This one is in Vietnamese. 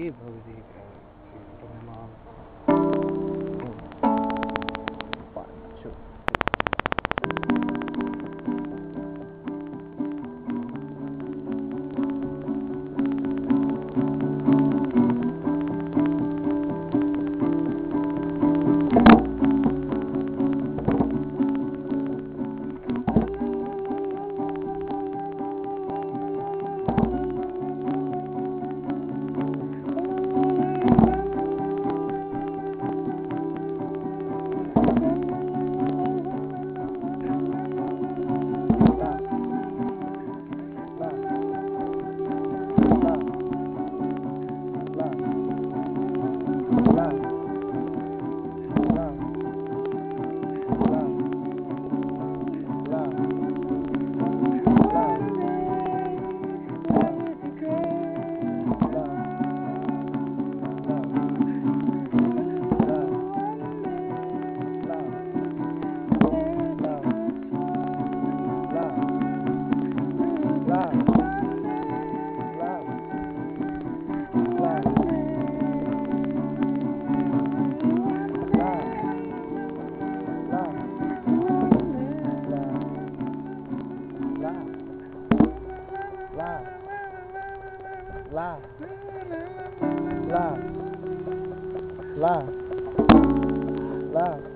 ये Brahma Thank you. la. La. La. La. La.